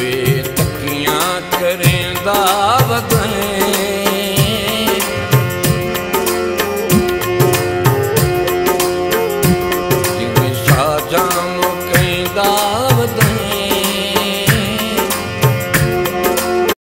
ويد ڪيئن ڪري داوتا جام ڪري